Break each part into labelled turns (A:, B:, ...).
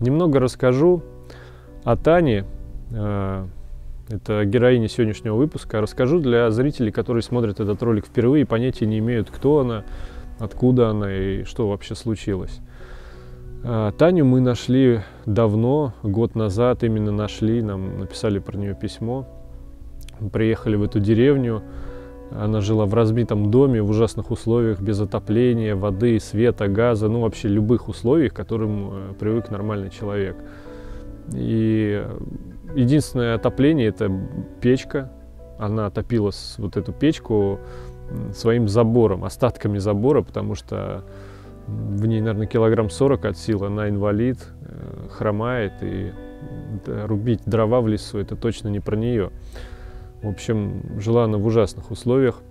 A: Немного расскажу о Тане. Э, это героиня сегодняшнего выпуска. Расскажу для зрителей, которые смотрят этот ролик впервые понятия не имеют, кто она, откуда она и что вообще случилось. Э, Таню мы нашли давно, год назад именно нашли, нам написали про нее письмо. Мы приехали в эту деревню, она жила в разбитом доме, в ужасных условиях, без отопления, воды, света, газа, ну вообще любых условиях, к которым э, привык нормальный человек. И единственное отопление это печка. Она топила вот эту печку своим забором, остатками забора, потому что в ней, наверное, килограмм 40 от силы, она инвалид, э, хромает, и рубить дрова в лесу, это точно не про нее. В общем, жила она в ужасных условиях.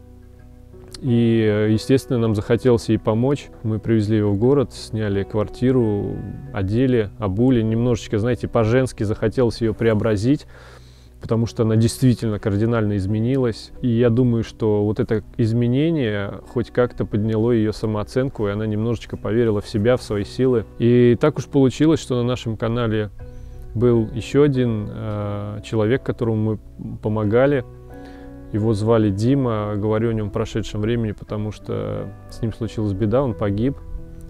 A: И, естественно, нам захотелось ей помочь. Мы привезли ее в город, сняли квартиру, одели, обули. Немножечко, знаете, по-женски захотелось ее преобразить, потому что она действительно кардинально изменилась. И я думаю, что вот это изменение хоть как-то подняло ее самооценку, и она немножечко поверила в себя, в свои силы. И так уж получилось, что на нашем канале был еще один э, человек, которому мы помогали. Его звали Дима, говорю о нем в прошедшем времени, потому что с ним случилась беда, он погиб.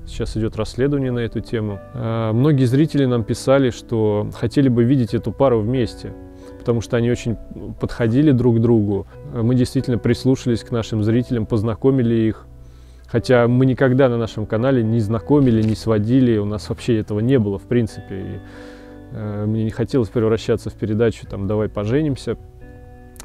A: Сейчас идет расследование на эту тему. Э, многие зрители нам писали, что хотели бы видеть эту пару вместе, потому что они очень подходили друг к другу. Мы действительно прислушались к нашим зрителям, познакомили их. Хотя мы никогда на нашем канале не знакомили, не сводили, у нас вообще этого не было в принципе. Э, мне не хотелось превращаться в передачу там «давай поженимся»,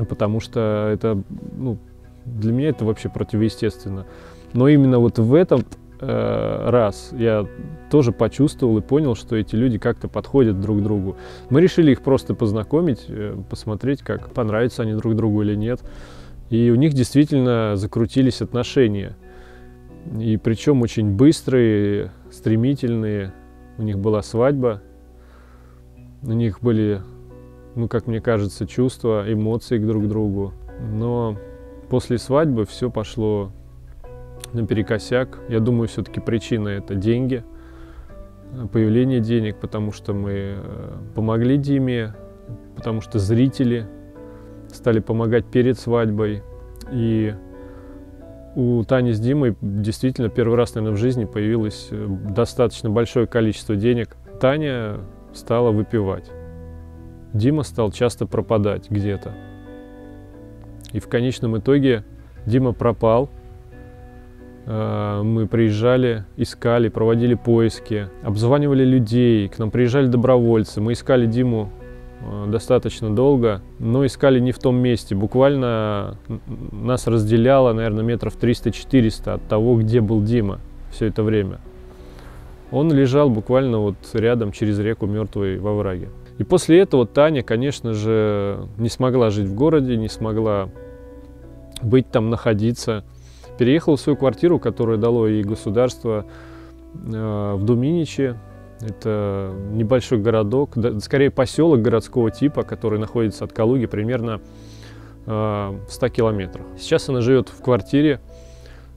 A: потому что это, ну, для меня это вообще противоестественно. Но именно вот в этом э, раз я тоже почувствовал и понял, что эти люди как-то подходят друг другу. Мы решили их просто познакомить, э, посмотреть, как понравятся они друг другу или нет. И у них действительно закрутились отношения. И причем очень быстрые, стремительные. У них была свадьба, у них были, ну, как мне кажется, чувства, эмоции к друг другу. Но после свадьбы все пошло наперекосяк. Я думаю, все-таки причина это деньги, появление денег, потому что мы э, помогли Диме, потому что зрители стали помогать перед свадьбой. И у Тани с Димой действительно первый раз, наверное, в жизни появилось э, достаточно большое количество денег. Таня стала выпивать. Дима стал часто пропадать где-то. И в конечном итоге Дима пропал. Э, мы приезжали, искали, проводили поиски, обзванивали людей, к нам приезжали добровольцы. Мы искали Диму э, достаточно долго, но искали не в том месте. Буквально нас разделяло, наверное, метров 300-400 от того, где был Дима все это время. Он лежал буквально вот рядом через реку мертвый во враге. И после этого Таня, конечно же, не смогла жить в городе, не смогла быть там, находиться. Переехала в свою квартиру, которую дало ей государство э, в Думиниче. Это небольшой городок, да, скорее поселок городского типа, который находится от Калуги примерно э, в 100 километрах. Сейчас она живет в квартире,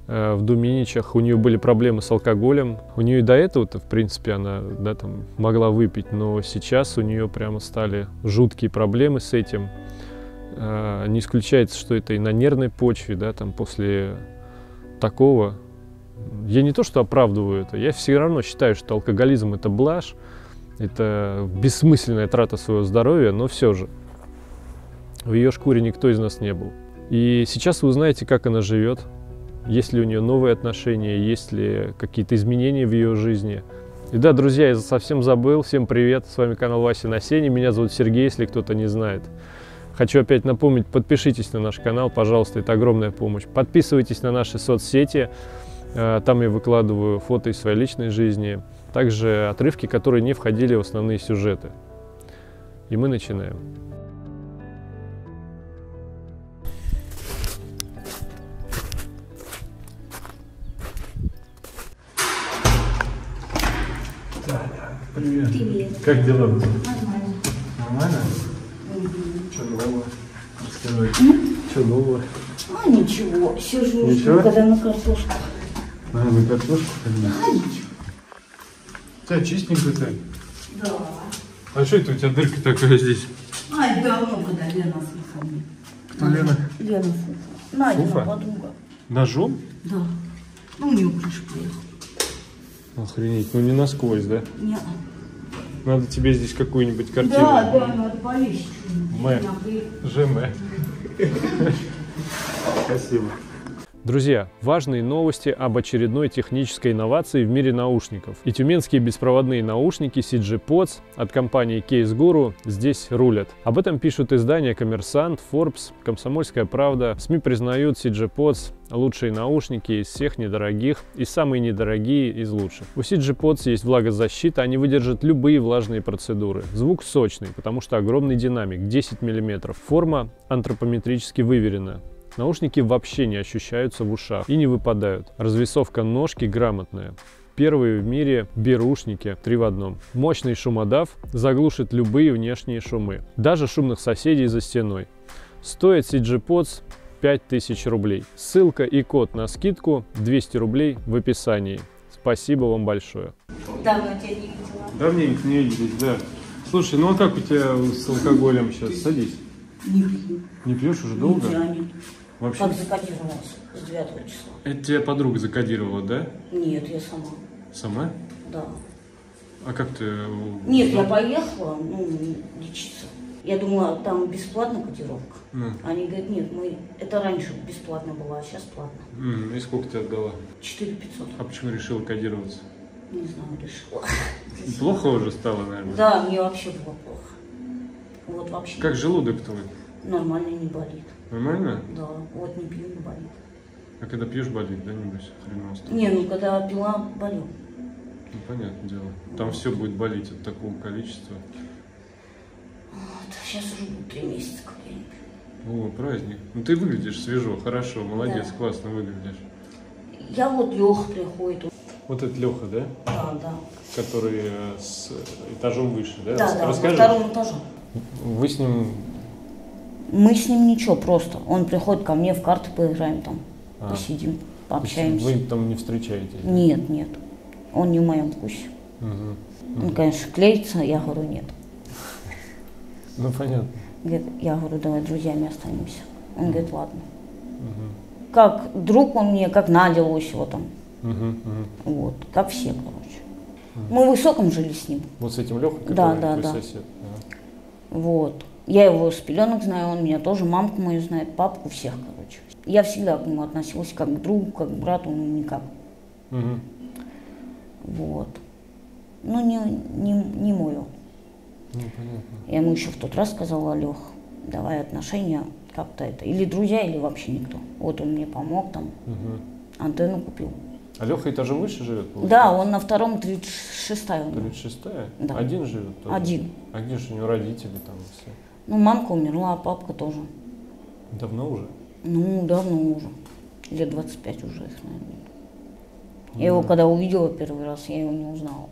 A: в Думиничах, у нее были проблемы с алкоголем. У нее и до этого-то, в принципе, она да, там, могла выпить, но сейчас у нее прямо стали жуткие проблемы с этим. Э, не исключается, что это и на нервной почве, да, там после такого. Я не то, что оправдываю это, я все равно считаю, что алкоголизм это блажь, это бессмысленная трата своего здоровья, но все же в ее шкуре никто из нас не был. И сейчас вы узнаете, как она живет, есть ли у нее новые отношения, есть ли какие-то изменения в ее жизни. И да, друзья, я совсем забыл. Всем привет, с вами канал Вася на сене. Меня зовут Сергей, если кто-то не знает. Хочу опять напомнить, подпишитесь на наш канал, пожалуйста, это огромная помощь. Подписывайтесь на наши соцсети, э, там я выкладываю фото из своей личной жизни, также отрывки, которые не входили в основные сюжеты. И мы начинаем. Привет. Привет. Как дела? Нормально. Нормально? Угу. Что нового? Расскажи. Что нового?
B: А ничего, сижу, ничего? когда на картошку.
A: А, на картошку ходили?
B: Ходить.
A: У тебя чистенько так.
B: Да.
A: А что это у тебя дырка такая здесь?
B: Ай, давно, когда Лена слыхала.
A: Кто Лена?
B: Лена слыхала.
A: Уфа?
B: подруга.
A: Ножом?
B: Да. Ну, у нее крыша поехала.
A: Охренеть, ну не насквозь, да?
B: Не.
A: Надо тебе здесь какую-нибудь картину.
B: Да, да, надо повесить.
A: Мы. ЖМ. Спасибо. Друзья, важные новости об очередной технической инновации в мире наушников. И тюменские беспроводные наушники CG Pods от компании Case Guru здесь рулят. Об этом пишут издания «Коммерсант», Forbes, «Комсомольская правда». СМИ признают CG Pods лучшие наушники из всех недорогих и самые недорогие из лучших. У CG Pods есть влагозащита, они выдержат любые влажные процедуры. Звук сочный, потому что огромный динамик, 10 мм. Форма антропометрически выверена. Наушники вообще не ощущаются в ушах и не выпадают. Развесовка ножки грамотная. Первые в мире берушники, три в одном. Мощный шумодав заглушит любые внешние шумы, даже шумных соседей за стеной. Стоит CG Pods 5000 рублей. Ссылка и код на скидку 200 рублей в описании. Спасибо вам большое.
B: Давно тебя не видела.
A: Давненько не виделись, да. Слушай, ну а как у тебя с алкоголем сейчас? Садись.
B: Не пью.
A: Не пьешь уже
B: Не
A: долго?
B: тянет.
A: Вообще?
B: Как закодировалась с 9 числа.
A: Это тебя подруга закодировала, да?
B: Нет, я сама.
A: Сама?
B: Да.
A: А как ты... э,
B: Нет, я поехала, ну, лечиться. Я думала, там бесплатная котировка.
A: Ну,
B: Они говорят, нет, мы это раньше бесплатно было, а сейчас платно.
A: м, и сколько ты отдала?
B: 4 500.
A: А почему решила кодироваться?
B: Не знаю, решила.
A: Плохо уже стало, наверное?
B: Да, мне вообще было плохо. Вот вообще.
A: Как желудок твой?
B: Нормально не болит.
A: Нормально?
B: Да, вот не пью, не болит.
A: А когда пьешь, болит, да, небось? Хреново.
B: Не, ну когда пила, болел.
A: Ну, понятное дело. Там все будет болеть от такого количества.
B: Вот, сейчас уже будет 3 месяца, как я не пью.
A: О, праздник. Ну, ты выглядишь свежо, хорошо, молодец,
B: Да.
A: классно выглядишь.
B: Я вот Леха приходит.
A: Вот это Леха, да?
B: Да, да.
A: Который э, с этажом выше, да?
B: Да, да, на
A: Расскажи.
B: втором этаже.
A: Вы с ним...
B: Мы с ним ничего, просто. Он приходит ко мне в карты поиграем там,
A: А.
B: посидим, пообщаемся.
A: Вы там не встречаетесь?
B: Нет, нет. Он не в моем вкусе.
A: Мгм.
B: Он, конечно, клеится, я говорю, нет.
A: Ну, понятно.
B: Говорит, я говорю, давай друзьями останемся. Он говорит, ладно.
A: Мгм.
B: Как друг он мне, как Надя Лосева там.
A: Мгм, мгм.
B: Вот, как все, короче. Мы в Высоком жили с ним.
A: Вот с этим Лехой,
B: Да, да, да.
A: сосед? Ага.
B: Вот. Я его с пеленок знаю, он меня тоже, мамку мою знает, папку, всех, короче. Я всегда к нему относилась как к другу, как к брату, ну никак.
A: Мгм.
B: Вот. Ну, не, не, не мое.
A: Ну, понятно.
B: Я ему еще в тот раз сказала, Лех, давай отношения как-то это. Или друзья, или вообще никто. Вот он мне помог там,
A: Мгм.
B: антенну купил.
A: А Леха этажом выше живет?
B: Да, он на втором 36 у него.
A: 36-я?
B: Да.
A: Один живет? тоже?
B: Один.
A: А где же у него родители там все?
B: Ну, мамка умерла, а папка тоже.
A: Давно уже?
B: Ну, давно уже. Лет 25 уже их, наверное. Я его когда увидела первый раз, я его не узнала.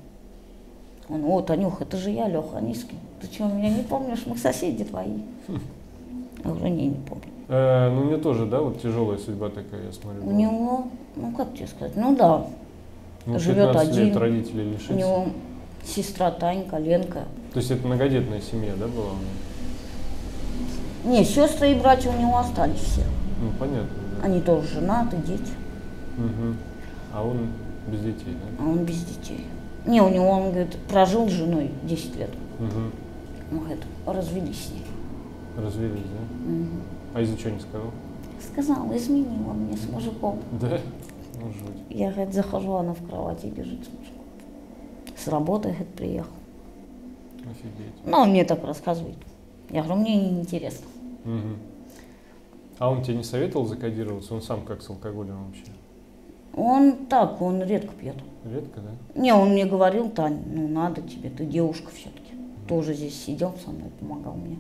B: Он, вот, Танюх, это же я, Леха Анискин. Ты что, меня не помнишь? Мы соседи твои. Я говорю, не, не помню.
A: Э, ну, него тоже, да, вот тяжелая судьба такая, я смотрю.
B: У него, ну как тебе сказать, ну да,
A: Ну,
B: живет
A: 15 лет
B: один.
A: родителей
B: у него сестра Танька, Ленка.
A: То есть это многодетная семья, да, была у него?
B: Не, сестры и братья у него остались все.
A: Ну, понятно, да.
B: Они тоже женаты, дети,
A: Мгм. А он без детей, да?
B: а он без детей. Не, у него, он, говорит, прожил с женой 10 лет.
A: Угу.
B: Он говорит, развелись с ней.
A: Развелись, да?
B: Мгм.
A: А из-за чего не сказал?
B: Сказал, изменила мне с мужиком.
A: Да? Ну, жуть.
B: Я, говорит, захожу, она в кровати лежит с мужиком. С работы, говорит, приехал.
A: Офигеть.
B: Ну, он мне так рассказывает. Я говорю, мне не интересно.
A: Мгм. А он тебе не советовал закодироваться? Он сам как с алкоголем вообще?
B: Он так, он редко пьет.
A: Редко, да?
B: Не, он мне говорил, Тань, ну надо тебе, ты девушка все-таки. Тоже здесь сидел со мной, помогал мне.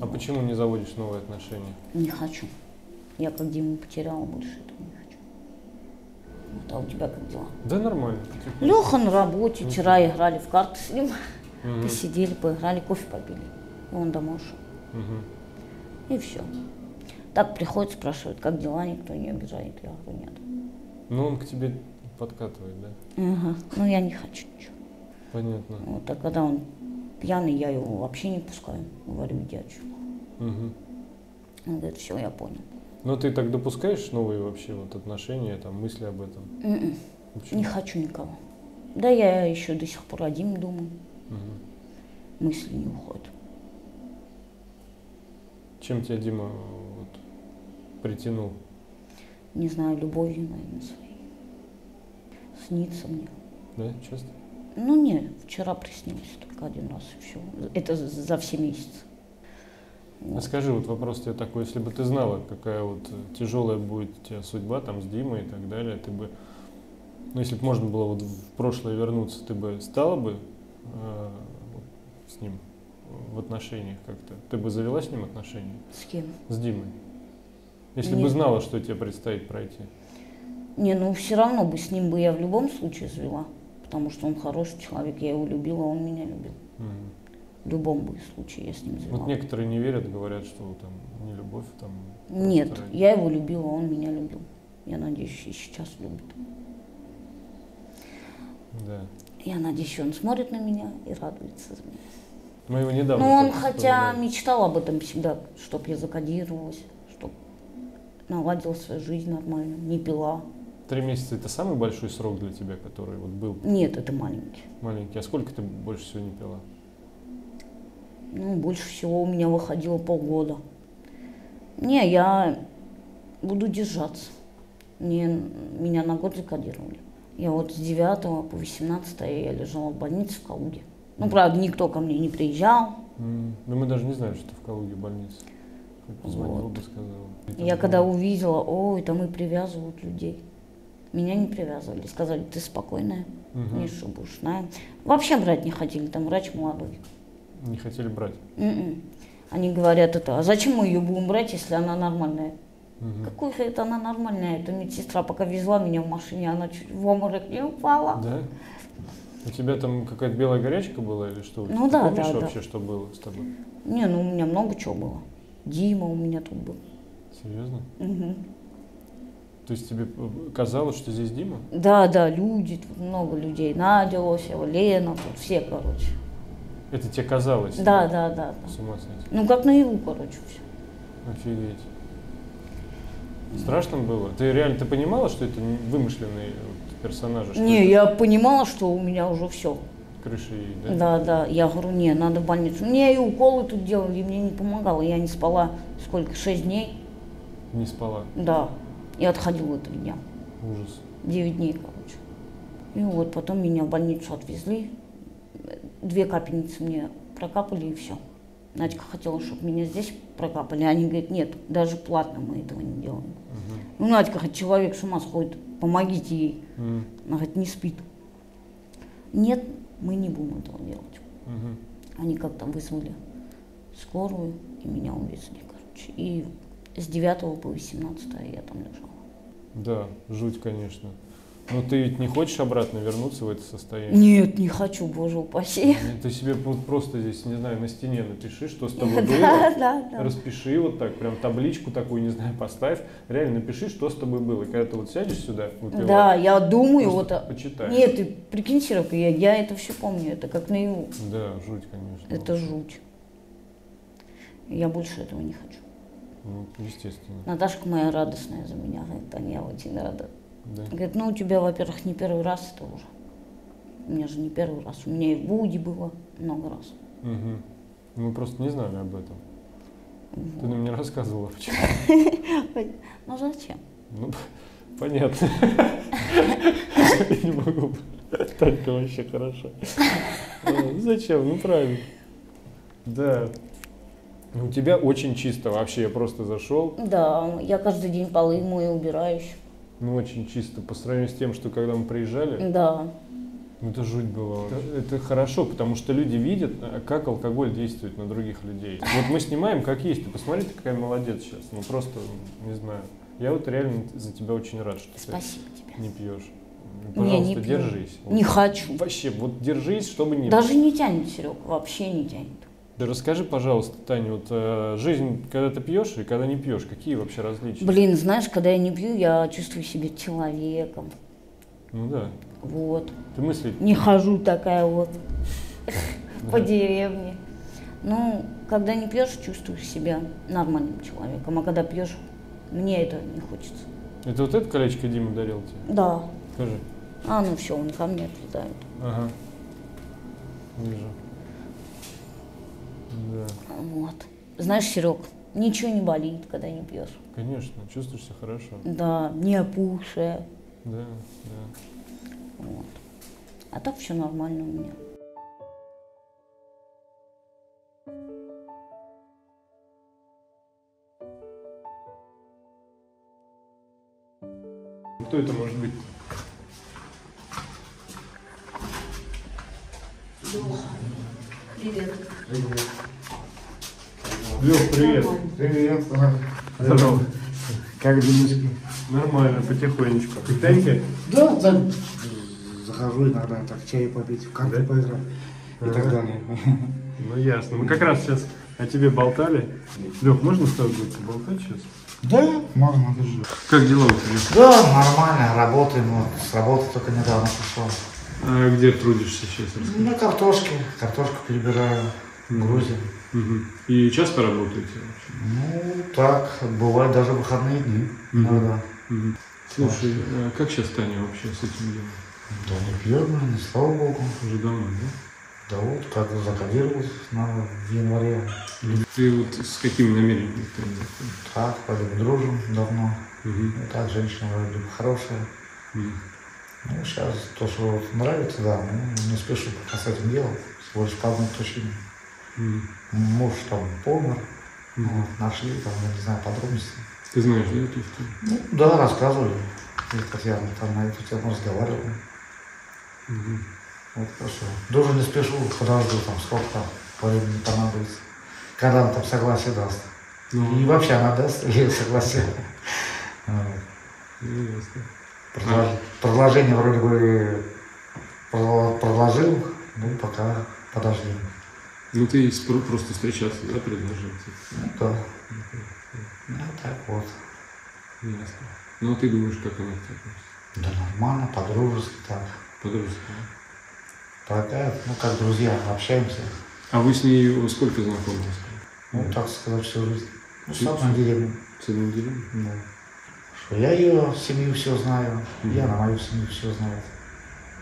A: А почему не заводишь новые отношения?
B: Не хочу. Я как Диму потеряла, больше этого не хочу. Вот, а у тебя как дела?
A: Да нормально.
B: Леха на работе, вчера играли в карты с ним.
A: Мгм.
B: Посидели, поиграли, кофе попили. И он домой ушел.
A: Мгм.
B: И все. Так приходит, спрашивает, как дела, никто не обижает. Я говорю, нет.
A: Ну, он к тебе подкатывает, да?
B: Ага. Ну, я не хочу ничего.
A: Понятно.
B: Вот, а когда он пьяный, я его вообще не пускаю. Говорю, иди отсюда.
A: Мгм.
B: Он говорит, все, я понял.
A: Но ты так допускаешь новые вообще вот отношения, там, мысли об этом?
B: М-м,
A: Почему?
B: Не хочу никого. Да я еще до сих пор один думаю.
A: Мгм.
B: Мысли не уходят.
A: Чем тебя Дима вот, притянул?
B: Не знаю, любовью, наверное. Снится мне.
A: Да, часто?
B: Ну, не, вчера приснилось только один раз и все. Это за все месяцы.
A: А
B: Вот.
A: скажи, вот вопрос тебе такой, если бы ты знала, какая вот тяжелая будет у тебя судьба там с Димой и так далее, ты бы, ну если бы можно было вот в прошлое вернуться, ты бы стала бы э, с ним в отношениях как-то? Ты бы завела с ним отношения?
B: С кем?
A: С Димой? Если бы
B: Нет.
A: знала, что тебе предстоит пройти.
B: Не, ну все равно бы с ним бы я в любом случае завела. Потому что он хороший человек, я его любила, он меня любил.
A: Мгм.
B: В любом бы случае я с ним завела.
A: Вот некоторые не верят, говорят, что там не любовь, там.
B: Нет, я его любила, он меня любил. Я надеюсь, и сейчас любит.
A: Да.
B: Я надеюсь, он смотрит на меня и радуется за меня.
A: Мы его недавно.
B: Ну, он хотя мечтал об этом всегда, чтоб я закодировалась, чтоб наладила свою жизнь нормально, не пила.
A: Три месяца это самый большой срок для тебя, который вот был
B: Нет, это маленький.
A: маленький. А сколько ты больше всего не пила?
B: Ну, больше всего у меня выходило полгода. Не, я буду держаться. Мне, меня на год закодировали. Я вот с 9 по 18 я лежала в больнице в Калуге. Ну, правда, никто ко мне не приезжал.
A: М, Ну, мы даже не знали, что ты в Калуге больнице. Как позвонила
B: Вот.
A: бы, сказала.
B: Я когда
A: было.
B: увидела, ой, там и привязывают людей. Меня не привязывали. Сказали, ты спокойная,
A: Мгм.
B: не. На. Вообще брать не хотели, там врач молодой.
A: Не хотели брать.
B: М-м. Они говорят это, а зачем мы ее будем брать, если она нормальная?
A: Мгм.
B: Какой же это она нормальная? Это медсестра пока везла меня в машине, она чуть в обморок не упала.
A: Да? У тебя там какая-то белая горячка была или что?
B: Ну
A: Ты
B: да,
A: помнишь
B: да, да.
A: вообще, что было с тобой?
B: Не, ну у меня много чего было. Дима у меня тут был.
A: Серьезно?
B: Мгм.
A: То есть тебе э, казалось, что здесь Дима?
B: Да, да, люди, тут много людей. Надя Лосева, Лена, тут все, короче.
A: Это тебе казалось?
B: Да, да, да. да.
A: С ума сойти.
B: Ну, как наяву, короче, все.
A: Офигеть. Страшно было? Ты реально ты понимала, что это вымышленные вот персонажи?
B: Не,
A: это
B: я понимала, что у меня уже все.
A: крыши да?
B: Да, да. Я говорю, не, надо в больницу. Мне и уколы тут делали, и мне не помогало. Я не спала сколько? Шесть дней?
A: Не спала.
B: Да. И отходила три дня.
A: Ужас.
B: Девять дней, короче. И вот потом меня в больницу отвезли. Две капельницы мне прокапали и все. Надька хотела, чтобы меня здесь прокапали. Они говорят, нет, даже платно мы этого не делаем.
A: Мгм.
B: Ну, Надька, хоть человек с ума сходит, помогите ей.
A: М,
B: Она говорит, не спит. Нет, мы не будем этого делать.
A: мгм.
B: Они как-то вызвали скорую и меня увезли, короче. И с 9 по 18 я там лежала.
A: Да, жуть, конечно. Но ты ведь не хочешь обратно вернуться в это состояние?
B: Нет, не хочу, боже упаси.
A: Ты себе просто здесь, не знаю, на стене напиши, что с тобой
B: Да,
A: было.
B: да, да.
A: Распиши вот так, прям табличку такую, не знаю, поставь. Реально напиши, что с тобой было. Когда ты вот сядешь сюда, выпивать,
B: Да, я думаю, вот... а-
A: почитай.
B: Нет, ты прикинь, Серега, я, я это все помню, это как наяву.
A: Да, жуть, конечно.
B: Это жуть. Я больше этого не хочу.
A: Ну, естественно.
B: Наташка моя радостная за меня, говорит, Таня, я очень рада.
A: Да.
B: Говорит, ну у тебя, во-первых, не первый раз это уже. У меня же не первый раз. У меня и в Буде было много раз.
A: Мгм. Мы просто не знали об этом. Ты нам не рассказывала почему.
B: Ну зачем?
A: Ну, понятно. Я не могу. Танька вообще хорошо. Зачем? Ну, правильно. Да. Ну, У тебя очень чисто вообще. Я просто зашел.
B: Да, я каждый день полы мою, убираюсь.
A: Ну, очень чисто. По сравнению с тем, что когда мы приезжали,
B: Да.
A: ну, это жуть было. Это, это хорошо, потому что люди видят, а, как алкоголь действует на других людей. Вот мы снимаем как есть. Ты посмотри, ты какая молодец сейчас. Ну, просто, не знаю. Я вот реально за тебя очень рад, что
B: Спасибо тебе.
A: ты не пьешь.
B: Не,
A: Пожалуйста,
B: не пью.
A: держись.
B: Не хочу.
A: Вообще, вот держись, чтобы не
B: Даже не тянет, Серег, вообще не тянет.
A: Да расскажи, пожалуйста, Таня, вот э, жизнь, когда ты пьешь и когда не пьешь, какие вообще различия?
B: Блин, знаешь, когда я не пью, я чувствую себя человеком.
A: Ну да.
B: Вот.
A: Ты мысли
B: Не хожу такая вот по деревне. Ну, когда не пьешь, чувствуешь себя нормальным человеком. А когда пьешь, мне это не хочется.
A: Это вот это колечко Дима дарил тебе?
B: Да.
A: Скажи.
B: А, ну все, он ко мне отлетает.
A: Ага. Вижу. Да,
B: Вот. Знаешь, Серег, ничего не болит, когда не пьешь.
A: конечно, чувствуешь себя хорошо.
B: Да, не опухшая.
A: Да, да.
B: Вот. А так все нормально у меня.
A: Кто это может быть?
B: Привет.
A: Лех, привет.
C: Привет.
A: Здорово.
C: Как делишки?
A: Нормально, потихонечку. Танька?
C: Да, так. Захожу иногда так чай попить, в карты
A: Да?
C: поиграть и так далее.
A: Ну ясно. Мы как раз сейчас о тебе болтали. Лех, можно с тобой поболтать сейчас?
C: Да, можно даже.
A: Как дела у тебя?
C: Да, нормально, работаем. Вот, с работы только недавно пришел.
A: А где трудишься сейчас?
C: На картошке, картошку перебираю, грузим.
A: Мгм. И часто работаете вообще?
C: Ну, так, бывает даже выходные дни
A: Мгм.
C: иногда.
A: Мгм. Слушай, а как сейчас Таня вообще с этим делом?
C: Да не пьет, блин, слава богу.
A: Уже давно, да?
C: Да вот, как закодировалось надо в январе.
A: Ты вот с какими намерениями заходишь?
C: Так, бы дружим давно. И так, женщина вроде бы хорошая.
A: Мгм.
C: Ну, сейчас то, что нравится, да, ну, не спешу пока с этим делом, всего лишь по одной причине.
A: Мгм.
C: Муж там помер,
A: Мгм.
C: вот, нашли, там, я не знаю, подробности.
A: Ты знаешь, да, эту историю?
C: Ну, да, рассказывали. И Татьяна там на эту тему разговаривала.
A: Мгм.
C: Вот хорошо. Тоже не спешу, подожду, там, сколько там времени понадобится. Когда она там согласие даст.
A: Ну,
C: И вообще она даст ей согласие.
A: Ну, ясно.
C: Предлож- Предложение вроде бы про- предложил, ну, пока подожди.
A: Ну, ты просто встречаться, да, предложил?
C: Да. Ну, так вот.
A: Ясно. Ну, а ты думаешь, как она к тебе?
C: Да нормально, по-дружески так.
A: По-дружески, да?
C: Такая, ну, как друзья, общаемся.
A: А вы с ней сколько знакомы?
C: Ну, так сказать, всю жизнь. Ну, с одной деревни.
A: С одной деревни?
C: Ну, что я ее семью все знаю,
A: Мгм.
C: я на мою семью все знаю.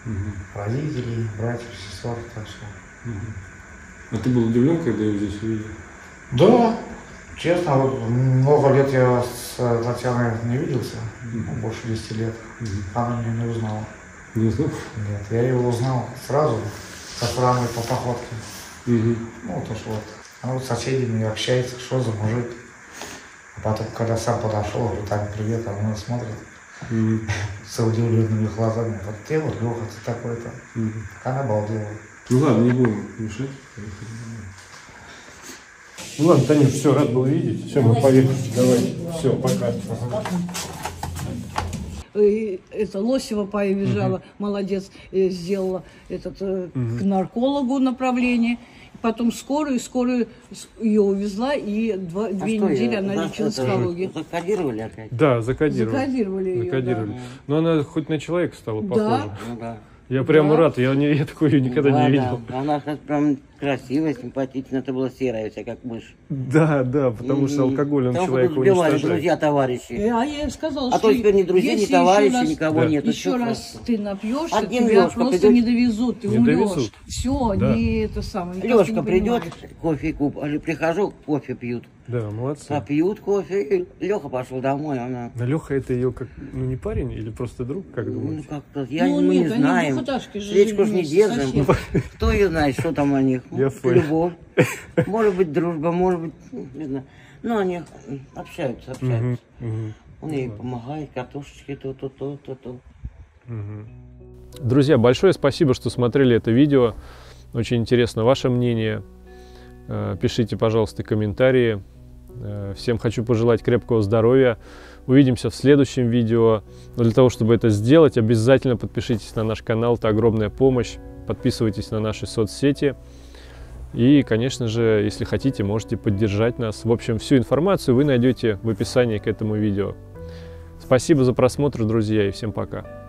A: Мгм.
C: Родителей, братьев, сестер, так что.
A: Мгм. А ты был удивлен, когда ее здесь увидел?
C: Да, честно, вот много лет я с э, Татьяной не виделся, ну, больше 10 лет.
A: Мгм.
C: Она меня не узнала.
A: Не знал?
C: Нет, я его узнал сразу, как рамой по походке.
A: Мгм.
C: Ну, то, что вот. А вот с соседями общается, что за мужик. Потом, когда сам подошел, говорю, Таня, привет, а она смотрит
A: Мгм.
C: с удивленными глазами. Вот ты вот, Леха, ты такой-то.
A: Мгм.
C: Она обалдела.
A: Ну ладно, не будем мешать. Ну ладно, Танюш, все, рад был видеть. Все, мы поехали. Давай. Все, пока.
D: э, это Лосева побежала, молодец, э, сделала этот э, к наркологу направление. Потом скорую, скорую с- ее увезла, и два-
E: А
D: две недели
E: её
D: она лечилась в психологии.
E: Закодировали опять?
A: Да, закодировали.
D: Закодировали ее,
A: Закодировали.
D: да.
A: Но она хоть на человека стала
D: Да.
A: похожа.
E: Ну да.
A: Я прямо
D: Да.
A: рад, я, не, я такой ее никогда
E: Да,
A: не
E: да.
A: видел.
E: Она сейчас прям красивая, симпатичная. Это была серая вся, как мышь.
A: Да, да, потому что
E: М,
A: алкоголь он
E: потому что
A: человека
E: тут сбивали
A: уничтожает.
E: друзья, товарищи.
D: Э, А я ей сказала,
E: А
D: что
E: то теперь ни друзей, ни
D: еще раз-
E: никого
A: Да.
E: нет.
D: Еще раз ты напьешься,
E: Один
D: тебя
E: Лёшка
D: просто
E: придет-
D: не довезут, ты
A: Не
D: умрешь.
A: довезут.
D: Все,
A: Да.
D: не это самое.
E: Лешка придет, кофе куп, а прихожу, кофе пьют.
A: Да, молодцы.
E: А пьют кофе, и Леха пошел домой, она...
A: Но Леха это ее как, ну не парень или просто друг, как
E: Ну,
A: думаете?
E: как-то, я,
D: Ну,
E: мы
D: нет,
E: не знаем.
D: двухэтажке же
E: ж не держим. Кто ее знает, что там о них?
A: Я понял.
E: Любовь. Может быть, дружба, может быть, ну, не знаю. Но они общаются, общаются. Он ей помогает, картошечки, то-то, то-то, то.
A: Друзья, большое спасибо, что смотрели это видео. Очень интересно ваше мнение. Э, Пишите, пожалуйста, комментарии. Э, Всем хочу пожелать крепкого здоровья. Увидимся в следующем видео. Но для того, чтобы это сделать, обязательно подпишитесь на наш канал. Это огромная помощь. Подписывайтесь на наши соцсети. И, конечно же, если хотите, можете поддержать нас. В общем, всю информацию вы найдете в описании к этому видео. Спасибо за просмотр, друзья, и всем пока.